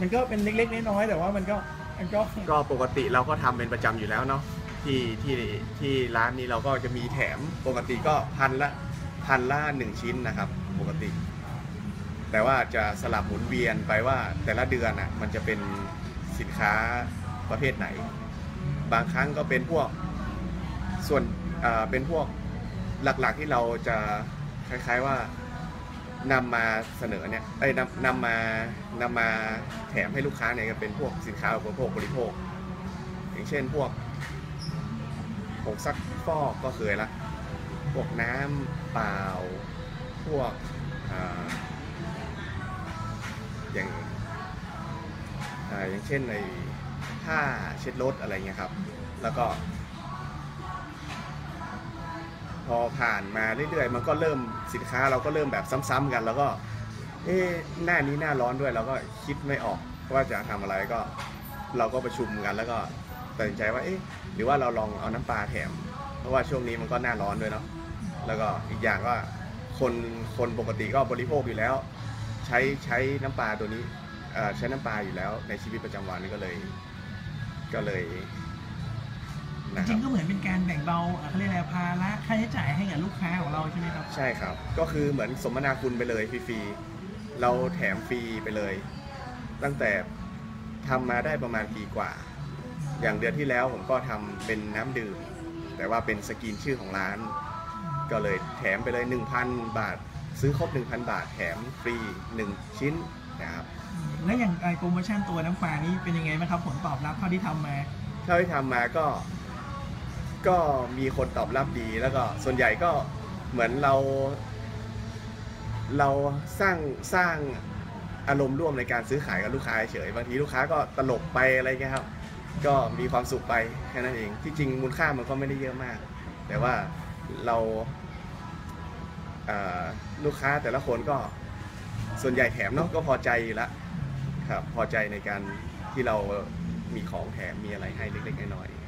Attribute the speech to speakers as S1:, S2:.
S1: มันก็เป็นเล็กๆน้อยๆแต่ว่ามันก็มันก็
S2: ก็ปกติเราก็ทำเป็นประจำอยู่แล้วเนาะที่ที่ที่ร้านนี้เราก็จะมีแถมปกติก็พันละพันละหนึ่งชิ้นนะครับ ปกติ แต่ว่าจะสลับหมุนเวียนไปว่าแต่ละเดือนอะมันจะเป็นสินค้าประเภทไหน บางครั้งก็เป็นพวกส่วนอ่อเป็นพวกหลักๆที่เราจะคล้ายๆว่า นำมาเสนอเนี่ยไอ้ยนำนำมานำมาแถมให้ลูกค้าเนี่ยก็เป็นพวกสินค้าอุปโภคบริโภค อย่างเช่นพวกผงซักฟอกก็เคยละ พวกน้ำเปล่า พวกออย่างออย่างเช่นในผ้าเช็ดรถอะไรเงี้ยครับ แล้วก็ อผ่านมาเรื่อยๆ มันก็เริ่มสินค้าเราก็เริ่มแบบซ้ำๆกัน แล้วก็ เอ๊ะหน้านี้หน้าร้อนด้วยเราก็คิดไม่ออกว่าจะทำอะไรก็เราก็ประชุมกันแล้วก็ตัดสินใจว่าเอ๊ะหรือว่าเราลองเอาน้ำปลาแถม เพราะว่าช่วงนี้มันก็หน้าร้อนด้วยเนาะแล้วก็อีกอย่างว่าคนคนปกติก็บริโภคอยู่แล้ว ใช้ใช้น้ำปลาตัวนี้ใช้น้ำปลาอยู่แล้วในชีวิตประจำวันก็เลย ก็เลย นะค
S1: ริ
S2: รับ
S1: งๆก็เหมือนเป็นการแบ่งเบาเอ่อเขาเรียกอะไรภาระค่าใช้จ่ายให้กับลูกค้าของเราใช่ไหมครับ
S2: ใช่ครับ ก็คือเหมือนสมนาคุณไปเลยฟรีๆ เราแถมฟรีไปเลย ตั้งแต่ทำมาได้ประมาณปีกว่า อย่างเดือนที่แล้วผมก็ทำเป็นน้ำดื่ม แต่ว่าเป็นสกรีนชื่อของร้าน ก็เลยแถมไปเลย 1,000 บาท ซื้อครบ 1,000 บาทแถมฟรี 1 ชิ้นนะครับ
S1: แล้วอย่างไอ้โปรโมชั่นตัวน้ำปลานี่เป็นยังไงบ้างครับผลตอบรับเท่าที่ทำมา
S2: เท่าที่ทำมาก็ ก็มีคนตอบรับดีแล้วก็ส่วนใหญ่ก็เหมือนเรา เราสร้างสร้างอารมณ์ร่วมในการซื้อขายกับลูกค้าเฉยบางทีลูกค้าก็ตลกไปอะไรเงี้ยครับ ก็มีความสุขไปแค่นั้นเอง ที่จริงมูลค่ามันก็ไม่ได้เยอะมาก แต่ว่าเราเลูกค้าแต่ละคนก็ส่วนใหญ่แถมเนาะก็พอใจอยู่ล้วครับพอใจในการที่เรามีของแถมมีอะไรให้เล็กๆน้อยๆ